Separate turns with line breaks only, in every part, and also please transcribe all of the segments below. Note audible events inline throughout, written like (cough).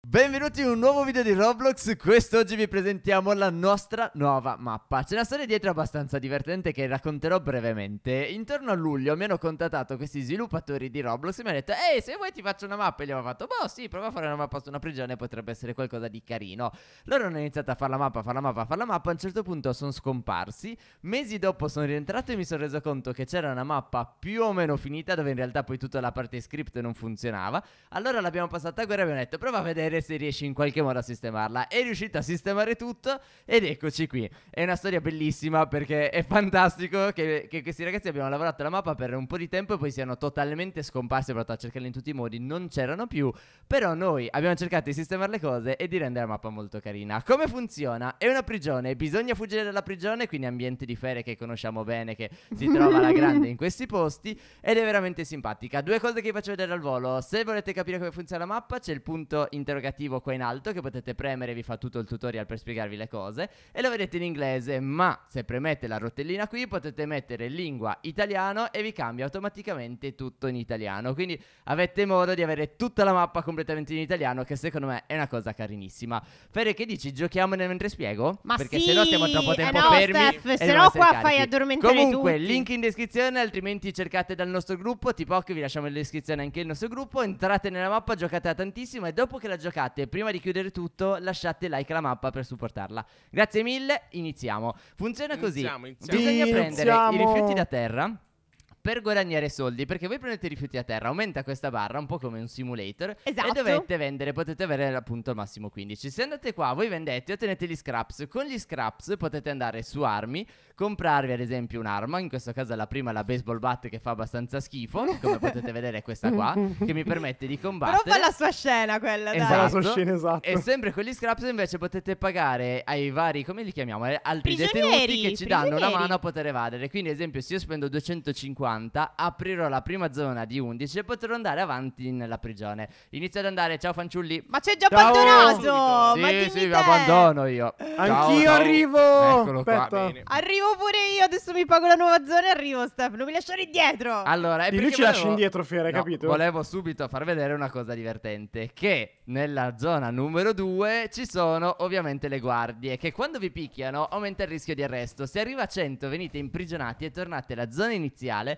Benvenuti in un nuovo video di Roblox, quest'oggi vi presentiamo la nostra nuova mappa. C'è una storia dietro abbastanza divertente che racconterò brevemente. Intorno a luglio mi hanno contattato questi sviluppatori di Roblox e mi hanno detto Ehi se vuoi ti faccio una mappa. E gli ho fatto Boh sì prova a fare una mappa su una prigione potrebbe essere qualcosa di carino. Loro hanno iniziato a fare la mappa, a fare la mappa, a fare la mappa. A un certo punto sono scomparsi. Mesi dopo sono rientrato e mi sono reso conto che c'era una mappa più o meno finita Dove in realtà poi tutta la parte script non funzionava. Allora l'abbiamo passata a guerra e abbiamo detto prova a vedere se riesci in qualche modo a sistemarla. È riuscita a sistemare tutto ed eccoci qui. È una storia bellissima perché è fantastico che, che questi ragazzi abbiano lavorato la mappa per un po' di tempo e poi siano totalmente scomparsi. Provato a cercarli in tutti i modi, non c'erano più. Però noi abbiamo cercato di sistemare le cose e di rendere la mappa molto carina. Come funziona? È una prigione, bisogna fuggire dalla prigione, quindi ambiente di ferie che conosciamo bene, che si (laughs) trova alla grande in questi posti ed è veramente simpatica. Due cose che vi faccio vedere al volo. Se volete capire come funziona la mappa, c'è il punto interrogativo qua in alto che potete premere, vi fa tutto il tutorial per spiegarvi le cose e lo vedete in inglese, ma se premete la rotellina qui potete mettere lingua italiano e vi cambia automaticamente tutto in italiano, quindi avete modo di avere tutta la mappa completamente in italiano che secondo me è una cosa carinissima. Fere che dici? Giochiamone mentre spiego?
Ma
Perché
sì,
se no stiamo troppo
eh
tempo
no,
fermi
Steph, se no qua fai
carichi.
addormentare
Comunque,
tutti.
link in descrizione, altrimenti cercate dal nostro gruppo, tipo che vi lasciamo in descrizione anche il nostro gruppo, entrate nella mappa, giocatela tantissimo e dopo che la giocate, prima di chiudere tutto, lasciate like alla mappa per supportarla. Grazie mille, iniziamo. Funziona così.
Iniziamo, iniziamo.
Bisogna prendere i
Iniziamo.
rifiuti da terra per guadagnare soldi, perché voi prendete i rifiuti a terra, aumenta questa barra, un po' come un simulator,
Esatto.
e dovete vendere, potete avere appunto al massimo 15. Se andate qua, voi vendete ottenete gli scraps. Con gli scraps potete andare su armi, comprarvi ad esempio un'arma, in questo caso la prima la baseball bat che fa abbastanza schifo, come potete vedere è questa qua, (laughs) che mi permette di
Però
combattere.
fa la sua scena quella, dai.
Esatto.
La sua scena esatto.
E sempre con gli scraps invece potete pagare ai vari, come li chiamiamo? Eh, Altri
Prigionieri,
detenuti che ci danno una mano a poter evadere. Quindi, ad esempio, se io spendo 250, aprirò la prima zona di 11 e potrò andare avanti nella prigione. Inizio ad andare, ciao fanciulli.
Ma c'è già
Ciao.
abbandonato!
sì,
Ma dimmi
sì, vi
te.
abbandono io. Ciao,
Anch'io
ciao.
arrivo.
Eccolo qua.
Aspetta.
Bene.
Arrivo pure io, adesso mi pago la nuova zona e arrivo, Steph. Non mi lasciare indietro.
Allora, è
Di lui ci lasci
volevo-
indietro, Fiere,
No,
capito?
Volevo subito far vedere una cosa divertente: che nella zona numero 2 ci sono ovviamente le guardie. Che quando vi picchiano aumenta il rischio di arresto. Se arriva a 100, venite imprigionati e tornate alla zona iniziale.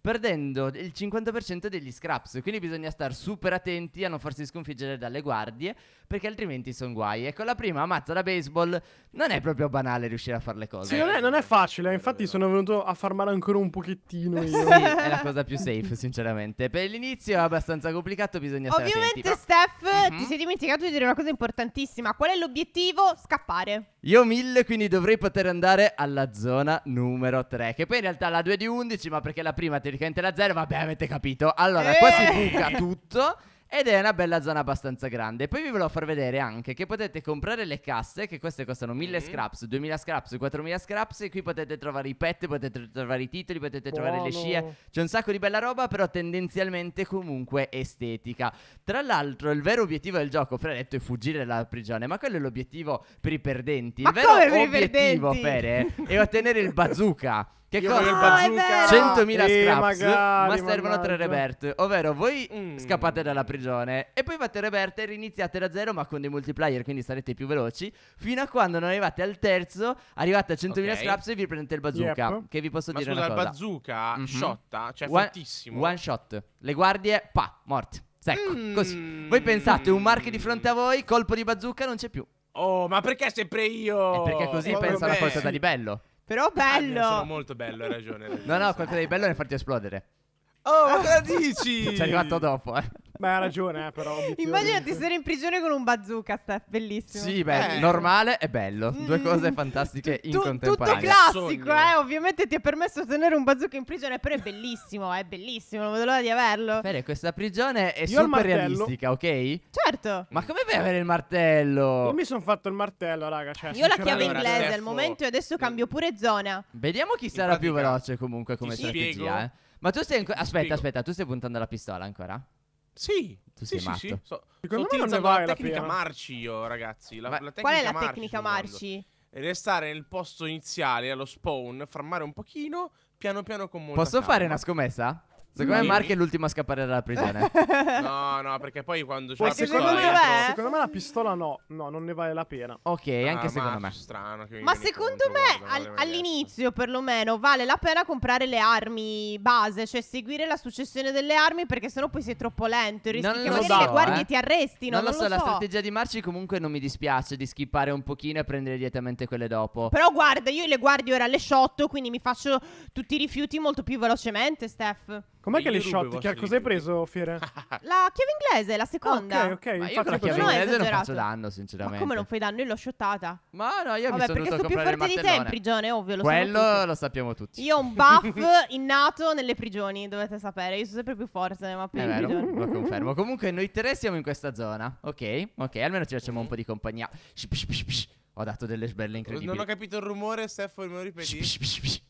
Perdendo il 50% degli scraps. Quindi bisogna stare super attenti a non farsi sconfiggere dalle guardie. Perché altrimenti sono guai. E con la prima mazza da baseball non è proprio banale riuscire a fare le cose.
Sì, non è, non è facile, infatti sono venuto a far male ancora un pochettino (laughs)
Sì,
io.
è la cosa più safe, sinceramente. Per l'inizio è abbastanza complicato, bisogna stare
Ovviamente,
attenti.
Steph,
Mhm.
ti sei dimenticato di dire una cosa importantissima. Qual è l'obiettivo? Scappare.
Io ho 1000, quindi dovrei poter andare alla zona numero 3. Che poi in realtà la 2 di 11, ma perché la prima teoricamente è la 0, vabbè, avete capito. Allora, qua si
Eh.
buca tutto. Ed è una bella zona abbastanza grande. Poi vi volevo far vedere anche che potete comprare le casse, che queste costano 1000
Mhm.
scraps, 2000 scraps, 4000 scraps. E qui potete trovare i pet, potete trovare i titoli, potete trovare le
Buono.
scie. C'è un sacco di bella roba, però tendenzialmente comunque estetica. Tra l'altro, il vero obiettivo del gioco, Fere ha detto, è fuggire dalla prigione, ma quello è l'obiettivo per i perdenti.
Ma
il vero
come per i
obiettivo,
perdenti?
Fere, è ottenere il bazooka. (laughs) Che
voglio il
costa
Ah,
bazooka.
100.000
Eh,
scraps,
magari,
ma servono tre rebirth. Ovvero, voi
Mm.
scappate dalla prigione e poi fate rebirth e riniziate da zero, ma con dei multiplayer, quindi sarete più veloci. Fino a quando non arrivate al terzo, arrivate a 100.000
Ok.
scraps e vi prendete il bazooka.
Yep.
Che vi posso
Ma
dire
scusa, il
una cosa.
bazooka
Mhm.
shotta, cioè
One-
fortissimo.
One shot. Le guardie, pa, morte. Secco,
Mm.
così. Voi pensate, un mark di fronte a voi, colpo di bazooka, non c'è più.
Oh, ma perché sempre io?
È perché così
Ma
pensano a
vabbè.
qualcosa di bello.
Però
Ah,
bello.
Sono molto bello, hai ragione. hai ragione.
No, no, qualcosa di bello è farti esplodere.
Oh, ma cosa dici? (laughs)
Ci è arrivato dopo, eh.
Beh, ha ragione, eh, però.
Immaginati stare in prigione con un bazooka, Steph. Bellissimo.
Sì, beh,
Eh.
normale e bello. Due
Mm.
cose fantastiche in
Tu-
contemporanea.
Tutto classico, eh. Ovviamente ti ha permesso di tenere un bazooka in prigione, però è bellissimo, è bellissimo. Non vedo l'ora di averlo.
Fede, questa prigione è
Io
super realistica, ok?
Certo.
Ma come fai ad avere il martello?
Io mi sono fatto il martello, raga. Cioè,
Io la chiave
Allora,
inglese al
Steffo-
momento e adesso cambio pure zona.
Vediamo chi sarà più veloce comunque come strategia,
spiego-
eh. Ma tu stai ancora... Aspetta, aspetta, tu stai puntando la pistola ancora?
Sì.
Tu
sì,
sei
sì,
matto.
sì.
Secondo
sto
me non ne vale
la tecnica
pena.
marci io, ragazzi. La,
Ma-
la
Qual è la
Marci
tecnica. Marci?
Restare nel posto iniziale, allo spawn, fermare un pochino, piano piano con molta
Posso fare
calma.
una scommessa? Secondo me. Mark è l'ultimo a scappare dalla prigione. (laughs)
No, no, perché poi quando c'è la
secondo,
pistola
me,
secondo me-
secondo me la pistola no, no, non ne vale la pena.
ok, anche
Ah,
secondo
ma
me.
strano
Ma secondo me al- all'inizio perlomeno vale la pena comprare le armi base, cioè seguire la successione delle armi perché sennò poi sei troppo lento rischi
Non
che magari
so,
le guardie
eh.
ti arrestino,
Non
non,
lo so, la strategia di Marci comunque non mi dispiace di skippare un pochino e prendere direttamente quelle dopo.
Però guarda, io le guardio ora alle shot, quindi mi faccio tutti i rifiuti molto più velocemente, Steph.
Com'è che le shot? Che, cos'hai preso, Fiere? (laughs)
La chiave inglese, la seconda.
ok, ok.
Ma io
infatti
con la
io
chiave
Non
inglese non faccio danno,
Ma
sinceramente.
come non fai danno? Io l'ho shottata.
Ma no, io mi
Vabbè,
sono
perché sto più forte di te in prigione, ovvio, lo
Quello lo sappiamo tutti.
Io ho un buff (laughs) innato nelle prigioni, dovete sapere. Io sono sempre più forte nelle mappe
È vero, lo (laughs) confermo. Comunque noi tre siamo in questa zona. Ok, ok, almeno ci facciamo un po' di compagnia. Ho dato delle sbelle incredibili.
Non ho capito il rumore, Stefano, me lo
Shh,
ripeti?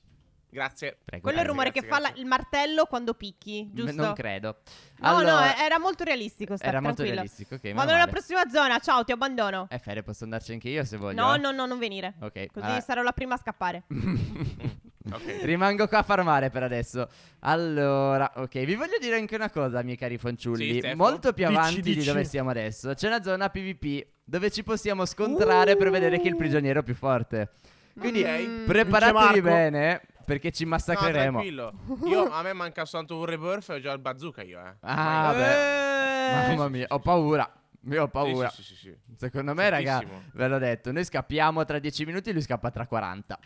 Grazie.
Prego.
Quello è il
Grazie,
rumore
grazie,
che fa la-
grazie.
il martello quando picchi,
M-
giusto?
Non credo.
No, no,
Allora,
era molto realistico. Steph,
era molto
tranquillo.
realistico. Ok, meno
Vado nella prossima zona, ciao, ti abbandono.
Eh, Fere, posso andarci anche io se voglio.
no,
eh?
no, no, non venire.
Ok,
Così
allora-
sarò la prima a scappare. (laughs)
Ok.
Rimango qua a farmare per adesso. Allora, ok, vi voglio dire anche una cosa, miei cari fanciulli.
Sì.
Molto più
Dici,
avanti di
dici.
dove siamo adesso. C'è una zona PvP dove ci possiamo scontrare per vedere chi è il prigioniero più forte. Quindi
Ok.
Mm.
preparatevi bene perché ci
No,
massacreremo.
tranquillo. Io, a me manca soltanto un rebirth e ho già il bazooka io, eh.
Ah, vabbè.
Eh.
Mamma mia, ho paura. Io ho paura.
Sì, sì, sì, sì.
Secondo me, raga, ve l'ho detto, noi scappiamo tra 10 minuti e lui scappa tra 40.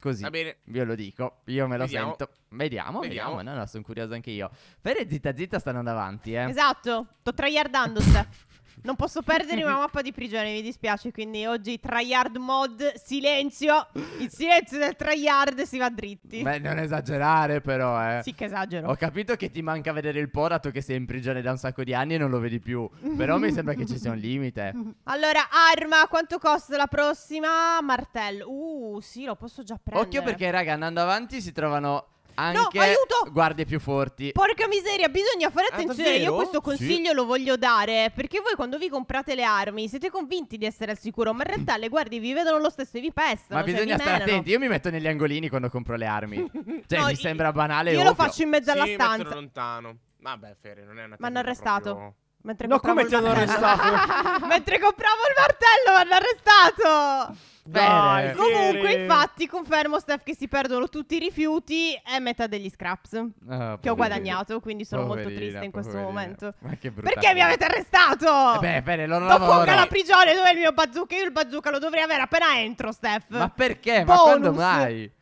Così.
Va bene.
Io lo dico, io me lo
Vediamo.
sento. Vediamo, vediamo.
Vediamo.
No, no, sono curioso anche io. Fere zitta zitta stanno andando avanti, eh.
Esatto, sto tryhardando, Steph. (laughs) Non posso perdere una mappa di prigione, mi dispiace. Quindi oggi tryhard mod, silenzio. Il silenzio del tryhard si va dritti.
Beh, non esagerare però, eh.
Sì che esagero.
Ho capito che ti manca vedere il po' dato che sei in prigione da un sacco di anni e non lo vedi più. Però mi sembra che ci sia un limite.
Allora, arma, quanto costa la prossima? Martello. Uh, sì, lo posso già prendere.
Occhio perché, raga, andando avanti si trovano anche
aiuto!
guardie più forti.
Porca miseria, bisogna fare
Ah,
attenzione. Io questo consiglio lo voglio dare. Perché voi quando vi comprate le armi siete convinti di essere al sicuro. Ma in realtà le guardie vi vedono lo stesso e vi pestano.
Ma
cioè,
bisogna stare
menano.
attenti. Io mi metto negli angolini quando compro le armi. (laughs) Cioè,
No,
mi sembra banale.
Io lo
ovvio.
faccio in mezzo alla
sì,
stanza.
lontano. Vabbè, Fere, non è una
Mi hanno arrestato.
proprio-
Mentre
No, come
il
ti hanno
martello.
arrestato? (laughs)
Mentre compravo il martello, mi hanno arrestato.
Bene.
Comunque, infatti, confermo, Steph, che si perdono tutti i rifiuti e metà degli scraps.
Ah,
Che ho guadagnato, quindi sono molto
Poverina,
triste in questo
poverina.
momento.
Ma che brutta
Perché mi avete arrestato?
Eh beh, bene, non
Do fuoco
lavoro.
alla prigione, dove è il mio bazooka? Io il bazooka lo dovrei avere appena entro, Steph.
Ma perché? Ma
Bonus.
quando mai?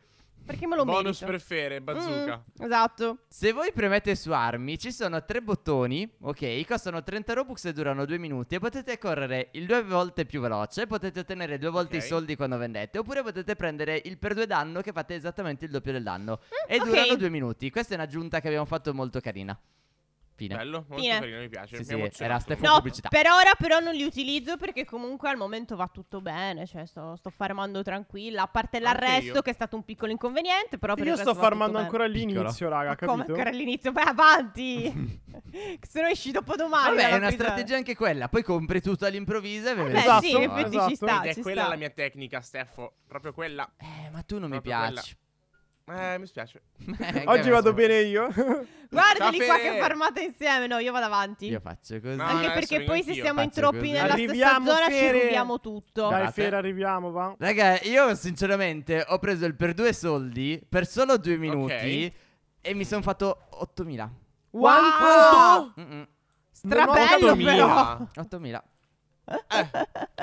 Perché me lo
Bonus
merito.
per Fere, bazooka.
Mm, esatto.
Se voi premete su armi, ci sono tre bottoni, ok, costano 30 Robux e durano due minuti e potete correre il due volte più veloce, potete ottenere due volte
Ok.
i soldi quando vendete, oppure potete prendere il per due danno che fate esattamente il doppio del danno. e
ok.
durano due minuti. Questa è un'aggiunta che abbiamo fatto molto carina. Fine.
Bello, molto
Fine.
carino, mi piace.
Sì,
mi
sì,
emozionato.
era Stefano
No,
pubblicità.
per ora però non li utilizzo perché comunque al momento va tutto bene, cioè sto, sto farmando tranquilla, a parte l'arresto che è stato un piccolo inconveniente, però per
Io sto farmando ancora all'inizio, raga,
Ma come
capito?
ancora all'inizio? Vai avanti! Se no esci dopo domani.
Vabbè, è una strategia anche quella. Poi compri tutto all'improvviso e ve
Beh,
ne
Esatto,
sì, in effetti
eh.
ci sta,
Ed è
ci
quella
sta.
la mia tecnica, Steffo. Proprio quella.
Eh, ma tu non mi
Proprio quella. Eh, mi spiace. (laughs)
Eh,
Oggi vado bene io. (laughs)
Guardali qua che farmate insieme, no, io vado avanti.
Io faccio così.
No,
Anche perché poi se siamo in troppi
così.
nella
Arriviamo,
stessa zona ci rubiamo tutto.
Dai. Fere, arriviamo, va.
Raga, io sinceramente ho preso il per due soldi per solo due minuti e mi sono fatto 8000.
Wow!
Mm-mm.
Strabello
8000.
però.
8000.
Eh,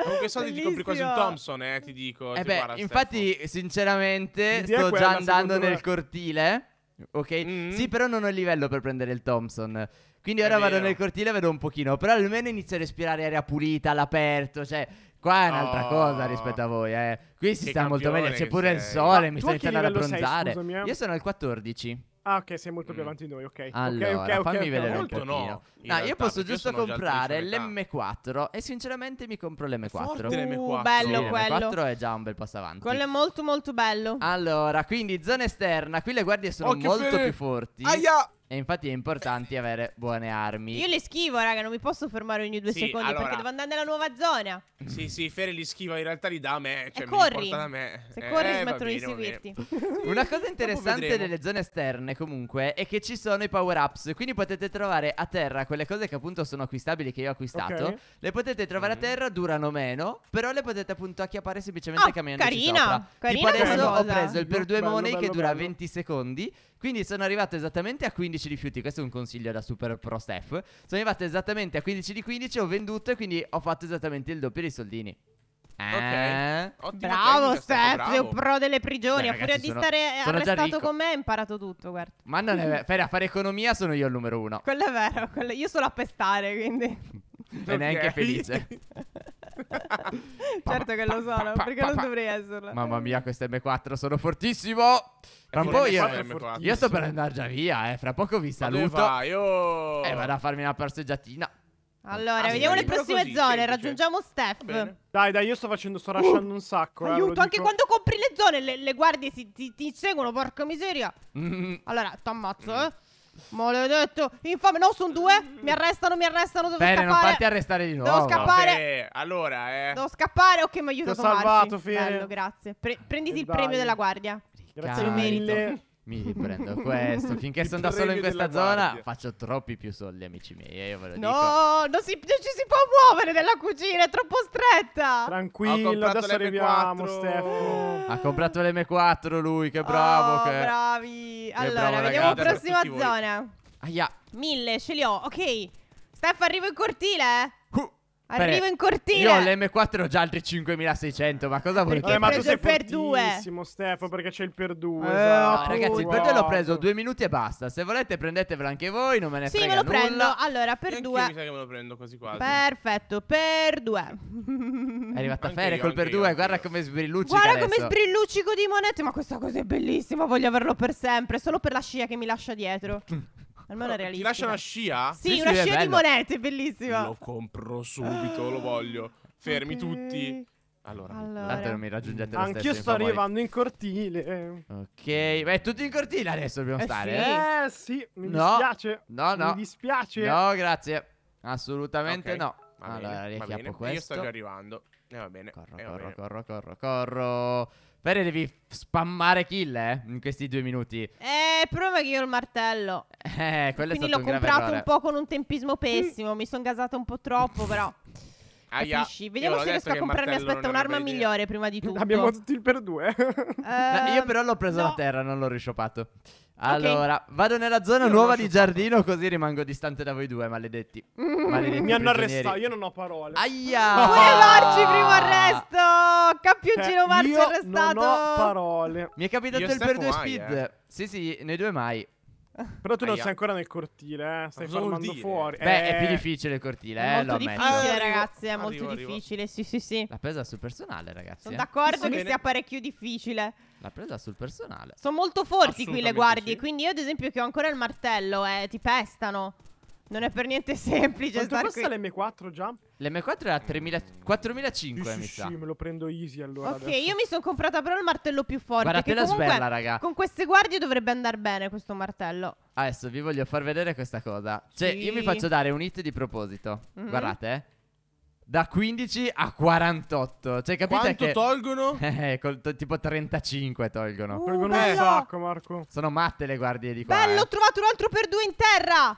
con quei soldi ti compri quasi un. Thompson, eh, ti dico.
Eh
ti
beh,
guarda,
infatti, sinceramente,
L'idea
sto
quella,
già andando nel
me.
cortile. Ok?
Mm.
Sì, però non ho il livello per prendere il Thompson. Quindi
È
ora vado nel cortile e vedo un pochino. Però almeno inizio a respirare aria pulita all'aperto. Cioè, qua è un'altra
Oh.
cosa rispetto a voi, eh. Qui si sta molto meglio. C'è pure il
sei.
sole.
Ma
mi sto iniziando ad abbronzare.
scusami, eh?
Io sono al 14.
Ah, ok, sei molto più
Mm.
avanti di noi, ok.
Allora,
ok, ok,
fammi
ok,
vedere un
Molto
pochino.
no,
No, io posso
io
giusto comprare
tredici
l'M4 e sinceramente mi compro l'M4.
forte
Sì,
l'M4.
Uh, bello
Sì,
quello.
l'M4 è già un bel passo avanti.
Quello è molto molto bello.
Allora, quindi zona esterna, qui le guardie sono
Occhio,
molto
Fede.
più forti.
Aia!
E infatti è importante (laughs) avere buone armi.
Io le schivo, raga, non mi posso fermare ogni due
Sì,
secondi
allora-
perché devo andare nella nuova zona.
Sì, sì, Fere li schiva, in realtà li dà a me. Cioè,
e corri.
da me.
Se
Eh,
corri smettono di seguirti. (laughs)
Una cosa interessante delle zone esterne comunque è che ci sono i power ups, quindi potete trovare a terra quelle cose che appunto sono acquistabili che io ho acquistato,
Ok.
le potete trovare
Mhm.
a terra, durano meno, però le potete appunto acchiappare semplicemente
Ah,
camminandoci
carina,
sopra.
carina
tipo adesso ho preso il per due money che dura
bello.
20 secondi, quindi sono arrivato esattamente a 15 rifiuti, questo è un consiglio da super pro Steph. Sono arrivato esattamente a 15 di 15, ho venduto e quindi ho fatto esattamente il doppio dei soldini. Eh?
Ottima
Bravo
tecnica,
Steph, sei un pro delle prigioni.
Beh,
a furia di
sono-
stare
sono
arrestato con me, hai imparato tutto, guarda.
Ma non è vero, a fare economia sono io il numero uno.
Quello è vero, quello- io solo a pestare, quindi.
E neanche
Ok.
felice. (laughs)
certo che lo sono, perché non dovrei esserlo.
Mamma mia, questo M4 sono fortissimo. Fra un po' io,
è
forte.
M4.
io sto per andare già via, eh. Fra poco vi saluto.
vai? Oh.
E vado a farmi una passeggiatina.
Allora,
Ah, sì,
vediamo le
libero
prossime
così,
zone.
semplice.
Raggiungiamo Steph.
Dai, dai, io sto facendo, sto lasciando un sacco. eh,
Aiuto, anche
dico.
quando compri le zone, le, le guardie ti, ti, ti seguono, porca miseria.
Mm,
Allora, t'ammazzo, eh. Maledetto. Infame, no, sono due. Mi arrestano, mi arrestano. Devo
Bene, non
scappare.
farti arrestare di
Devo
nuovo.
scappare.
Vabbè, allora, eh.
Devo scappare. Ok, mi aiuta
Ti ho salvato, Fede.
Bello, grazie. Pre- prenditi
E
il
dai.
premio della guardia.
Grazie mille.
Mi (laughs) riprendo questo. Finché sono da solo in questa zona,
guardia.
faccio troppi più soldi, amici miei. eh, Io ve lo dico.
No, non, si, non ci si può muovere nella cucina, è troppo stretta.
Tranquillo,
comprato
adesso
l'M4.
arriviamo, Stefano.
Ha comprato l'M4 lui, che bravo.
Oh,
che...
bravi. Allora,
bravo
vediamo la prossima zona.
Aia.
Mille, ce li ho. Ok. Steph, arrivo in cortile.
Uh,
Arrivo in cortile.
Io ho l'M4 ho già altri 5600, ma cosa vuoi che
Vabbè, ma tu sei
il per due.
Stefano, perché c'è il per due.
Eh,
esatto.
No, ragazzi, il per due l'ho preso due minuti e basta. Se volete prendetevelo anche voi, non me ne
Sì,
frega
me lo
nulla.
prendo. Allora, per
Anch'io
due.
mi sa che me lo prendo quasi quasi.
Perfetto, per due.
È arrivata
Anche
Fere
io,
col per
anche
due,
anche
guarda come sbrilluccica
Guarda come
adesso.
sbrilluccico di monete. Ma questa cosa è bellissima. Voglio averlo per sempre. Solo per la scia che mi lascia dietro. (laughs) Almeno è
Ti
realistica.
lascia una scia?
Sì,
Sì,
una
sì,
scia di monete, bellissima.
Lo compro subito, lo voglio. Fermi
Ok.
tutti. Allora,
Allora.
Tanto non mi raggiungete lo stesso.
Anch'io sto arrivando in cortile.
Ok, beh, tutti in cortina adesso dobbiamo
Eh
stare.
sì.
eh?
Eh, sì, mi
No.
dispiace.
No, no.
Mi dispiace.
No, grazie. Assolutamente
Ok,
no.
va
allora,
bene, va
riacchiappo
bene.
questo.
Io sto già arrivando. E va bene.
Corro,
e va
corro,
bene.
corro, corro, corro. Fere, devi spammare kill, eh, in questi due minuti.
Eh, è che io ho il martello.
Eh, quello è
Quindi
stato
l'ho
un grave
comprato
errore.
un po' con un tempismo pessimo. Mi sono gasata un po' troppo, però.
Aia,
Capisci? Vediamo se riesco a comprarmi. Aspetta, un'arma migliore prima di (laughs) tutto.
Abbiamo tutti il per due.
No, io però l'ho preso
no.
da terra, non l'ho risciopato. Allora, vado nella zona
Io
nuova di giardino così rimango distante da voi due, maledetti. (laughs) Maledetti
Mi hanno arrestato, io non ho parole.
Aia! (laughs)
Pure Marci, primo arresto. Campioncino
Cioè,
Marci
io
arrestato.
non ho parole.
Mi è capitato
Io
il per due
mai,
speed.
eh.
Sì, sì, noi due mai.
Però tu non
Aia.
sei ancora nel cortile, eh. Stai
dire?
fuori.
Beh, è
Eh,
più difficile il cortile,
È
eh,
molto difficile,
Arrivo,
ragazzi. È
arrivo,
molto
arrivo.
difficile. Sì, sì, sì.
L'ha presa sul personale, ragazzi.
Sono
eh.
d'accordo
Sì,
che
bene.
sia parecchio difficile.
L'ha presa sul personale.
Sono molto forti qui le guardie.
sì.
Quindi io, ad esempio, che ho ancora il martello, eh, ti pestano. Non è per niente semplice
Quanto
star
costa
qui.
l'M4 già?
L'M4 era 3000 4005,
sì,
mi
sì,
sa.
sì, me lo prendo easy allora.
Ok,
adesso.
io mi sono comprata però il martello più forte.
Guardate
che
la
comunque
sberla, raga.
Con queste guardie dovrebbe andare bene questo martello.
Adesso vi voglio far vedere questa cosa. Cioè,
Sì.
io mi faccio dare un hit di proposito.
Mhm.
Guardate, eh. Da 15 a 48. Cioè, capite
Quanto
che...
tolgono? (laughs)
Eh, col- to- tipo 35 tolgono.
Uh,
Tolgono un sacco, Marco.
Sono matte le guardie di qua.
Bello, ho
eh.
trovato un altro per due in terra.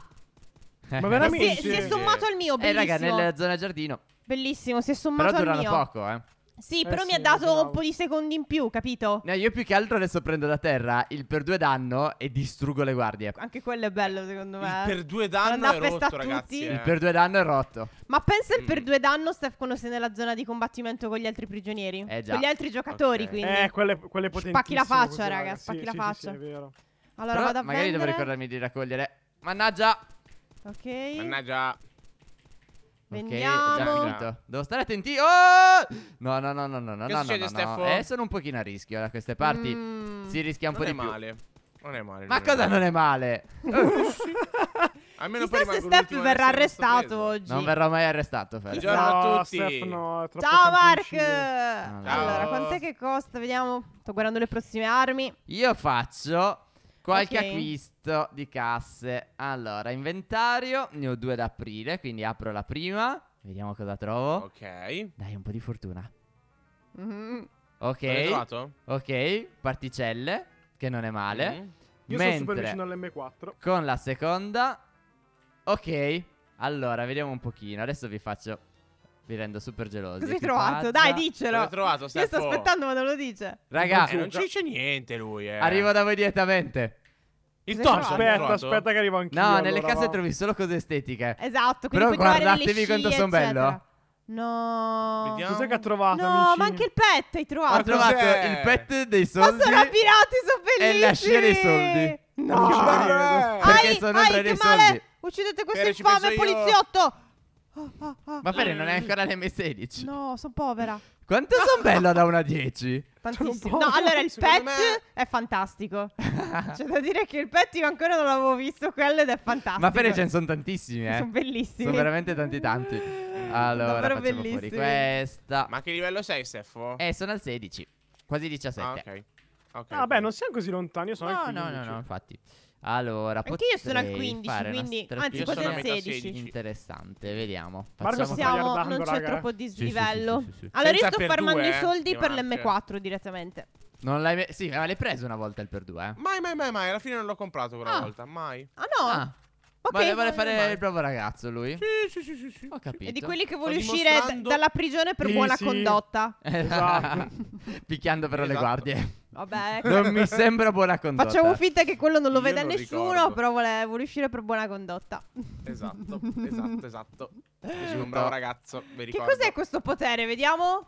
Eh.
Ma veramente?
si, si è sommato al mio,
Eh,
bellissimo.
raga, nella zona giardino.
Bellissimo, si è sommato
Però
al
durano
mio.
poco, eh.
Sì,
Eh
però mi
sì,
ha dato
bravo.
un po' di secondi in più, capito?
No, io più che altro adesso prendo da terra il per due danno e distruggo le guardie.
Anche quello è bello, secondo me.
Il per due danno è
pestare
rotto, ragazzi.
tutti.
eh.
Il per due danno è rotto.
Ma pensa il per
Mm.
due danno, Steph, quando sei nella zona di combattimento con gli altri prigionieri.
Eh, già.
Con gli altri giocatori,
Ok.
quindi.
Eh, quelle, quelle
Spacchi la
potentissime
faccia,
così,
raga,
Sì,
spacchi la
sì, sì,
faccia.
sì, è vero.
Allora
Però
vado a
magari devo
vendere.
ricordarmi di raccogliere. Mannaggia.
Ok.
Mannaggia.
Ok,
Vendiamo.
già finito. Devo stare attenti. Oh! No, no, no, no, no, no,
Che
no,
succede,
no, no.
Steffo?
Eh, sono un pochino a rischio da queste parti.
Mm.
Si rischia un
Non
po'
è
di più.
male. Non è male.
Ma cosa non è male? (laughs)
Almeno
Chissà
poi
se Steph verrà arrestato oggi.
Non verrò mai arrestato, Fer.
Buongiorno a
No,
tutti.
Steph, no, è
Ciao Mark!
Ciao.
Allora, quant'è che costa? Vediamo. Sto guardando le prossime armi.
Io faccio qualche
Ok.
acquisto di casse. Allora, inventario, ne ho due da aprire, quindi apro la prima. Vediamo cosa trovo.
Ok.
Dai, un po' di fortuna.
Mhm.
Ok.
L'hai trovato?
Ok, particelle, che non è male.
Mm.
Io sono super
Mentre
vicino all'M4.
con la seconda Ok, allora, vediamo un pochino. Adesso vi faccio vi rendo super gelosi.
Cosa hai trovato? Dai, diccelo.
hai trovato,
Io
Steffo?
sto aspettando, ma non lo dice.
Raga,
Eh, non ci dice niente lui, eh.
arrivo da voi direttamente.
Il torso.
Aspetta, aspetta che arrivo anch'io.
No,
allora,
nelle case
va.
trovi solo cose estetiche.
Esatto, quindi
Però guardatevi quanto
scie,
son bello.
No.
Vediamo.
Cos'è che ha trovato,
No,
amici?
ma anche il pet hai
Ho
trovato.
Ma
trovato
cos'è?
il pet dei
Ma
soldi.
sono abbinati, sono bellissimi.
e la scia dei soldi.
No.
Eh.
Perché
Ai,
sono
ai,
tre dei
male.
soldi.
Uccidete questo infame
io.
poliziotto. Ah, ah, ah.
Ma Fede, non è ancora l'M16.
No, sono povera.
Quanto sono bello da 1 a 10?
Tantissimo. No, allora il
Secondo
pet
me-
è fantastico. (laughs) C'è da dire che il pet io ancora non l'avevo visto quello ed è fantastico.
Ma Fede ce ne sono tantissimi, eh.
Sono bellissimi.
Sono veramente tanti tanti. (laughs) Allora,
Davvero
facciamo fuori
bellissimi.
questa.
Ma che livello sei, Steffo?
Eh, sono al 16. Quasi 17.
Ah, ok. Ok,
Ah, vabbè, non siamo così lontani, io sono
No,
al
no,
15.
no, no, infatti. Allora,
Anche io sono al
potrei
15,
fare una
quindi- anzi,
Io
quasi al
a metà
16.
16.
interessante. Vediamo.
Marco
Siamo, non c'è
raga.
troppo
Sì, sì, sì,
dislivello.
sì, sì, sì.
Allora io
Senza
sto
per
farmando
due,
i soldi
eh,
per
Marce.
l'M4 direttamente.
Non l'hai Sì, ma l'hai preso una volta il per 2, eh?
Mai, mai, mai, mai. Alla fine non l'ho comprato quella
Ah.
volta. Mai.
Ah no?
Ah,
ok.
vuole, vuole fare
vai.
il bravo ragazzo lui?
Sì, sì, sì, sì, sì.
Ho capito.
È di quelli che vuole
Sto
uscire d-
dimostrando-
dalla prigione per
Sì,
buona
sì.
condotta.
Esatto. (laughs)
Picchiando però le
Esatto.
guardie.
Vabbè, (laughs) ecco.
Non mi sembra buona condotta.
Facciamo finta che quello non lo
Io
veda
non
nessuno,
ricordo.
però vuole, vuole uscire per buona condotta.
Esatto, esatto, esatto. Io sono un bravo ragazzo,
Che cos'è questo potere? Vediamo.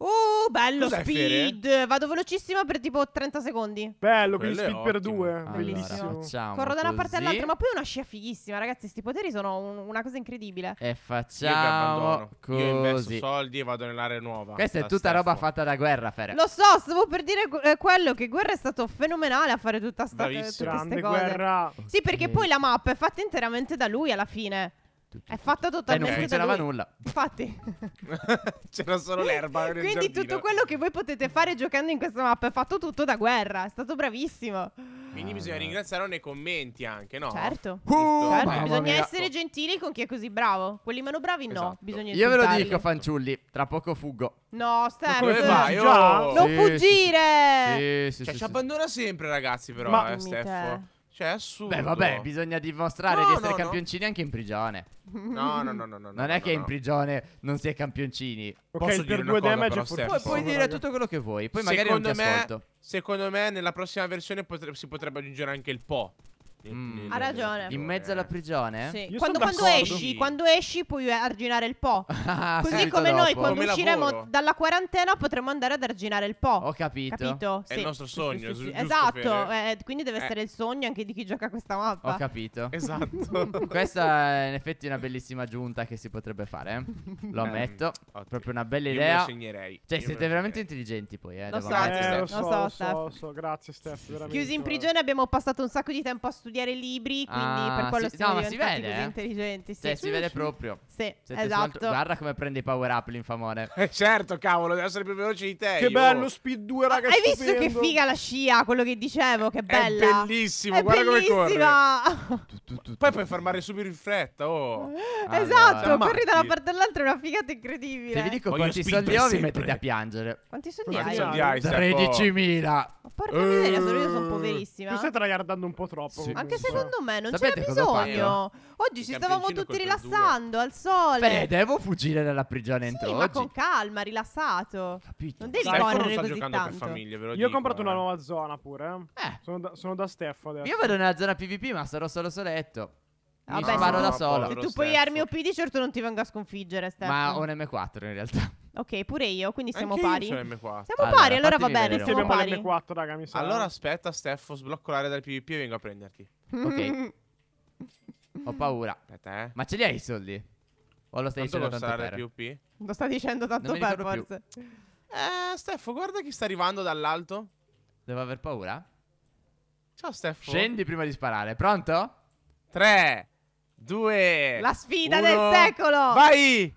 Uh, bello
Cos'è,
speed. Vado velocissimo per tipo 30 secondi.
Bello, quindi
Quello
speed per due.
Allora,
Bellissimo.
Corro da una parte
così.
all'altra, ma poi è una scia fighissima, ragazzi. Sti poteri sono un- una cosa incredibile.
E
Io
facciamo
abbandono. Io investo
così.
soldi e vado nell'area nuova.
Questa è
Da
tutta
Steffo.
roba fatta da guerra, Fere.
Lo so, stavo per dire eh, quello che Guerra è stato fenomenale a fare tutta sta, tutte
Bravissimo.
queste
Grande
cose.
guerra.
Sì, perché poi la mappa è fatta interamente da lui alla fine. È fatta
E non
totalmente da
funzionava
lui.
nulla.
Infatti. (laughs)
C'era solo l'erba nel
Quindi
giardino.
tutto quello che voi potete fare giocando in questa mappa è fatto tutto da Guerra. È stato bravissimo.
Quindi bisogna ringraziarlo nei commenti anche, no?
Certo.
Uh?
Certo, bisogna
mia.
essere gentili con chi è così bravo. Quelli meno bravi no,
Esatto.
bisogna
Io ve lo dico, fanciulli. Tra poco fuggo.
No.
Dove
Sì,
vai? Oh?
Non
Sì,
fuggire!
Sì, sì,
Cioè,
sì,
ci
sì.
abbandona sempre, ragazzi, però,
Ma-
eh, Steffo. Cioè, è assurdo.
Beh, vabbè, bisogna dimostrare
No,
di essere
no, no.
campioncini anche in prigione.
No, no, no, no, no.
non
no,
è
no,
che in
no.
prigione non si è campioncini.
Ok,
Posso
per
una
due
cosa,
damage
Steph?
Poi puoi dire tutto quello che vuoi. Poi magari non ti
secondo me,
ascolto.
secondo me, nella prossima versione potre- si potrebbe aggiungere anche il Po.
Mm.
Ha ragione.
In mezzo alla prigione?
Sì.
Io
Quando, quando esci, quando esci puoi arginare il po'. (laughs)
Ah,
Così come noi
dopo.
quando
Come
usciremo
lavoro.
dalla quarantena potremo andare ad arginare il po'.
Ho capito.
Capito?
È il nostro sogno, giusto,
Esatto,
Fede?
eh, quindi deve
Eh.
essere il sogno anche di chi gioca questa mappa.
Ho capito. (laughs)
Esatto. (laughs)
Questa è in effetti una bellissima aggiunta che si potrebbe fare. eh. Lo
Eh,
ammetto.
ottimo.
Proprio una bella
Io me lo
idea.
segnerei.
Cioè,
Io
siete veramente
segnerei.
intelligenti poi, eh.
Lo so.
Eh, lo so,
Lo so, Steph.
Grazie, Steph.
Chiusi in prigione abbiamo passato un sacco di tempo a studiare libri, quindi
Ah,
per quello
sì.
siamo
No, ma si vede,
così
eh.
intelligenti. Sì,
Cioè, si vede (laughs) proprio.
Sì,
Siete
esatto.
altro- Guarda come prende i power up l'infamone. (laughs)
Eh, certo, cavolo, deve essere più veloce di te.
Che
io.
bello Speed 2, raga.
Hai visto che
stupendo.
figa la scia, quello che dicevo, che
È
bella.
bellissimo,
È
guarda come corre.
bellissima.
Poi puoi fermare subito in fretta, oh.
esatto,
Allora.
corri da una parte all'altra, è una figata incredibile.
Se vi dico
Voglio
quanti soldi ho, vi mettete a piangere.
Quanti soldi hai?
soldi hai, Steffo?
13.000.
Ma porca miseria, solo io sono poverissima.
Tu stai tryhardando un po' troppo.
Sì.
Anche secondo me non
Sapete ho
bisogno. Oggi ci stavamo tutti rilassando al sole.
Beh, devo fuggire dalla prigione
Sì,
entro
ma
oggi.
con calma, rilassato.
Capito?
Non devi
Stefano non
correre così
giocando
tanto.
per famiglie, ve lo
Io
dico,
ho comprato una
eh.
nuova zona pure. eh.
Eh,
Sono da, sono da Steph adesso.
io vado nella zona PvP, ma sarò solo soletto. Mi
Vabbè,
sparo
se
da solo.
Se tu poi
Steffo.
armi OP di certo non ti vengo a sconfiggere, Stefano.
Ma ho un M4 in realtà.
Ok, pure io, quindi siamo
Anche io
pari.
c'ho l'M4.
Siamo
Allora,
pari, allora va
fatemi
bene,
vedere
siamo
abbiamo
pari.
l'M4, raga, mi sa.
Allora aspetta, Steffo, sblocco l'area del PvP e vengo a prenderti. (laughs)
Ok. Ho paura.
Aspetta, eh.
Ma ce li hai i soldi? O lo stai
Quanto
dicendo
costa
tanto
l'area
per?
del PvP?
Lo sta dicendo tanto
Non mi
per
ricordo più.
forse.
Eh, Steffo, guarda chi sta arrivando dall'alto.
Devo aver paura?
Ciao, Steffo.
Scendi prima di sparare. Pronto?
3, 2,
La sfida del secolo!
Vai!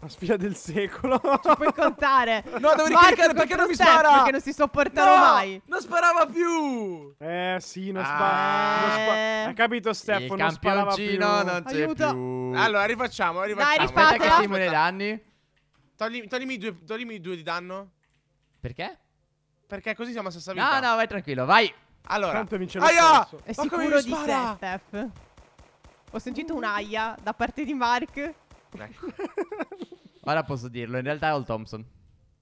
La sfida del secolo.
Puoi contare. (laughs)
No, devo ricaricare perché non mi spara.
Perché non si sopportano
No,
mai.
Non sparava più.
eh sì, non
Ah.
spara. non spa-
Eh.
Hai capito
Il
Stefano? Non sparava più.
non c'è
Aiuto.
più.
Allora, rifacciamo, rifacciamo.
Dai,
Aspetta che simula i danni.
Togli- toglimi, due, toglimi due di danno.
Perché?
Perché così siamo a stessa vita.
No, no, vai tranquillo, vai.
Allora.
Tanto vince lo
Aia!
È sicuro di sé,
spara?
Steph. Ho sentito un'aia da parte di Mark.
Ecco. (laughs)
Ora posso dirlo, in realtà è Old Thompson.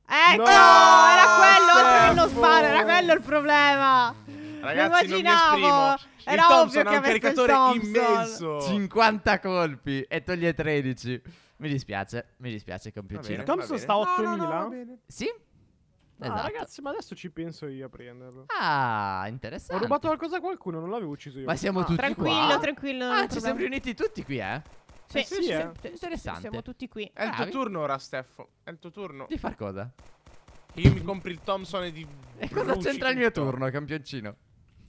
Ecco,
No,
era quello, altro che non
Steph!
spara, era quello il problema.
Ragazzi, non mi
immaginavo.
esprimo.
Era
il Thompson
ovvio
ha
che
un
avesse il
caricatore
Thompson.
immenso.
50 colpi e toglie 13. Mi dispiace, mi dispiace,
Va
campioncino.
bene,
Thompson
va
sta a
bene.
8000?
No, no.
Sì?
Ah,
Esatto.
ragazzi, ma adesso ci penso io a prenderlo.
Ah,
Ho
interessante.
rubato qualcosa a qualcuno, non l'avevo ucciso io.
Ma siamo
Ah,
tutti
Tranquillo,
qua?
tranquillo. non
Ah, ci
problema.
siamo riuniti tutti qui, eh?
Sì,
Eh sì, eh.
Interessante.
Siamo tutti qui.
È il tuo turno ora, Steffo. È il tuo turno.
Di far cosa?
Io mi compri il Thompson e di.
E cosa c'entra il mio turno, campioncino?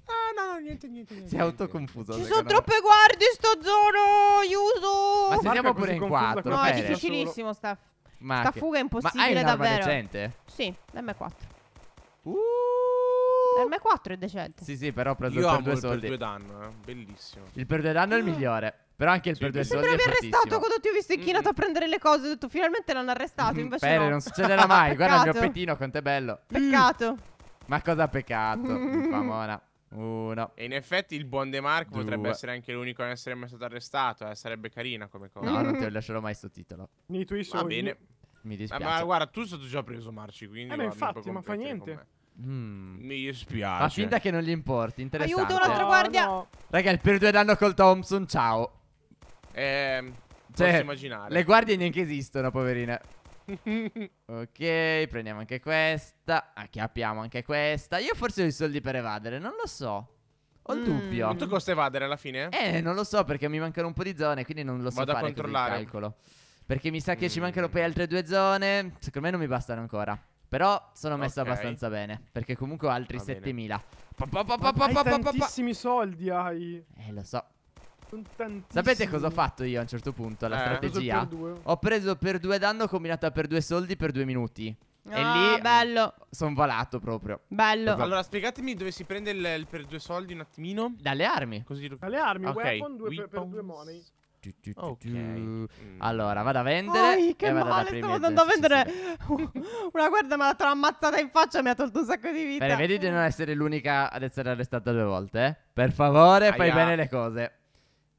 Ah, no, no, niente, niente. niente
Si è autoconfuso.
Ci sono
me.
troppe guardie sto zona, aiuto.
Ma se andiamo pure in
confuso
4,
che
No, è difficilissimo sta,
Ma
sta
che-
fuga è
Ma hai
impossibile
un'arma
davvero.
decente?
Sì, l'M4.
Uh.
L'M4 è decente.
Sì, sì, però ho preso
Io
il per
amo
due
il per
soldi.
due danno, eh. Bellissimo.
Il per due danno è il migliore. Però anche il
Sì,
per due
mi
soldi
Sembravi
è
arrestato
fortissimo.
quando ti ho visto inchinato
Mm.
a prendere le cose. Ho detto finalmente l'hanno arrestato. Invece
Pere,
no.
non succederà mai. (laughs) Guarda il mio pettino, quanto è bello.
Peccato. (laughs)
Ma cosa peccato. (laughs) Famona. Uno.
E in effetti il buon De Marco
Due.
potrebbe essere anche l'unico a non essere mai stato arrestato. Eh. Sarebbe carina come cosa.
No, non ti lascerò mai sto titolo.
Nei tuoi
Va
sogni.
bene.
Mi
Ma,
dispiace.
ma guarda, tu sei stato già preso, Marci. Quindi
Eh, ma infatti, ma fa niente.
Mm.
Mi dispiace.
Ma finta che non gli importi. Interessante.
Aiuto, un'altra
No,
guardia.
no.
Raga, il per due danno col Thompson. Ciao.
Eh,
Cioè,
immaginare.
Le guardie neanche esistono, poverine. (laughs) Ok, prendiamo anche questa. Acchiappiamo anche questa. Io forse ho i soldi per evadere, non lo so. Ho il
Mm.
dubbio.
Quanto costa evadere alla fine?
Eh, non lo so perché mi mancano un po' di zone, quindi non lo so
Vado a
fare il
controllare.
calcolo. Perché mi sa che ci
Mm.
mancano poi altre due zone. Secondo me non mi bastano ancora. Però sono messo
Ok.
abbastanza bene. Perché comunque ho altri
Va bene.
7000. Pa, pa, pa, pa,
hai
pa, pa, pa, pa.
tantissimi soldi hai.
Eh, lo so. Sapete cosa ho fatto io a un certo punto? La
Eh?
Ho preso il
strategia?
per due.
Ho preso per due danno combinata per due soldi per due minuti. E
Ah,
lì-
bello.
Sono volato proprio.
Bello.
Allora, spiegatemi dove si prende il, il per due soldi un attimino.
Dalle armi.
Così lo...
Alle armi,
Ok,
weapon, due per, per due money.
Tu, tu, tu,
Ok.
tu.
Mm.
Allora, vado a vendere.
Ai, che
e vado ad
male, stavo andando a vendere (laughs) una guardia, mi ha dato un'ammazzata in faccia e mi ha tolto un sacco di vita.
Bene, vedi di non essere l'unica ad essere arrestata due volte, eh? Per favore, fai
Aia.
bene le cose.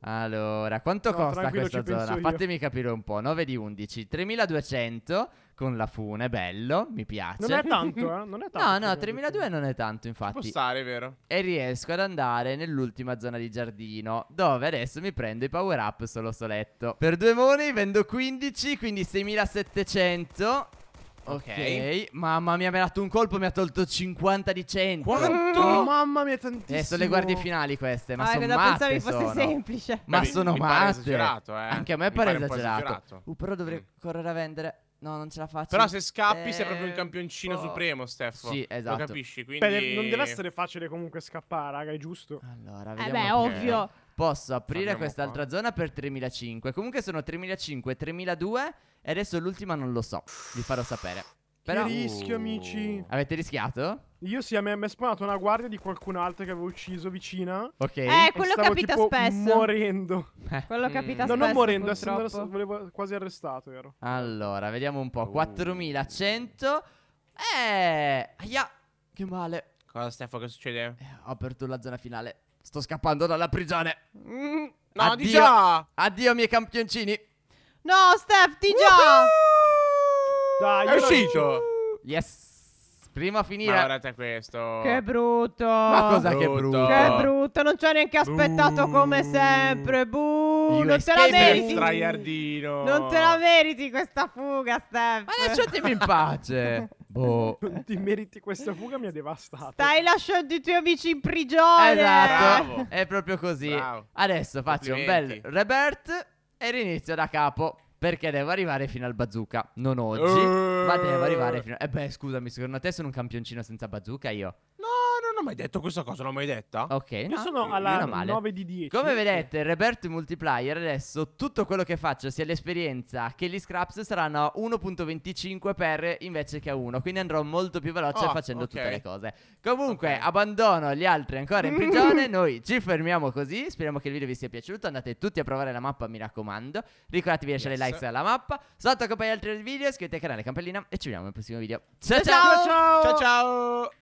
Allora, quanto
No,
costa questa zona?
io.
Fatemi capire un po'. 9 di 11, 3200 con la fune, bello, mi piace.
Non è tanto, eh? (laughs) Non è tanto.
No, no,
per me,
3200 non è tanto,
Può
infatti.
stare, vero?
E riesco ad andare nell'ultima zona di giardino, dove adesso mi prendo i power up solo soletto. Per due money vendo 15, quindi 6700. Ok,
Ok.
mamma mia, mi ha dato un colpo, mi ha tolto 50 di 100.
Quanto?
Oh, mamma mia, tantissimo.
Eh, sono le guardie finali queste, ma
Ah,
sono matte
pensavi fosse
sono.
semplice.
Ma
Beh,
sono
mi pare
matte.
esagerato, eh.
Anche a me
Mi
pare
pare un po'
esagerato. Uh, però dovrei
Mm.
correre a vendere. No, non ce la faccio.
Però se scappi sei proprio un
Eh,
campioncino
boh.
supremo, Steffo.
Sì, esatto.
Lo capisci? Quindi...
Beh, non deve essere facile comunque scappare, raga, è giusto.
Allora,
Eh
vediamo
beh,
un po'.
ovvio.
Posso aprire
Guardiamo
quest'altra zona per 3005. Comunque sono 3005, 3002 e adesso l'ultima non lo so. Vi farò sapere. Però
Che rischio, amici.
avete rischiato?
Io sì, a me mi è spawnato una guardia di qualcun altro che avevo ucciso vicina.
Ok.
Eh, quello capita
tipo
spesso.
morendo. (laughs)
Quello
Mm.
capita
No,
spesso.
non morendo, essendo
purtroppo.
volevo quasi arrestato ero.
Allora, vediamo un po'.
Oh.
4100. Eh, aia, che male.
Cosa, Steffo, che succede?
Eh, Ho aperto la zona finale. Sto scappando dalla prigione.
Mm.
No, di
Addio.
già!
Addio, miei campioncini.
No, Steph, di già.
Dai,
È uscito!
Yes. Prima a finire.
Ma guardate questo.
Che brutto.
Ma cosa che
Brutto.
brutto.
Che brutto, non ci ho neanche aspettato come sempre. Buh, non te la meriti. Non te la meriti questa fuga, Steph.
Ma lasciatemi in pace. (laughs) (laughs) boh.
Non ti meriti questa fuga, mi ha devastato.
Stai lasciando i tuoi amici in prigione.
Esatto.
Bravo.
È proprio così.
Bravo.
Adesso faccio un bel rebirth e rinizio da capo. Perché devo arrivare fino al bazooka. Non oggi,
Eh.
ma devo arrivare fino. Eh beh, scusami, secondo te sono un campioncino senza bazooka io?
No, no, Non ho mai detto questa cosa, non l'ho mai detta.
Ok,
Io
no,
sono alla
male.
9 di 10.
Come vedete, Rebirth Multiplier adesso tutto quello che faccio, sia l'esperienza che gli scraps, saranno a 1.25 per invece che a 1. Quindi andrò molto più veloce
Oh,
facendo
ok.
tutte le cose. Comunque,
Ok.
abbandono gli altri ancora in (laughs) prigione. Noi ci fermiamo così. Speriamo che il video vi sia piaciuto. Andate tutti a provare la mappa, mi raccomando. Ricordatevi di lasciare
Yes.
likes alla mappa. Sotto accompagnare altri video, iscrivetevi al canale, campanellina. E ci vediamo nel prossimo video. Ciao
Ciao,
ciao!
ciao.
Ciao ciao.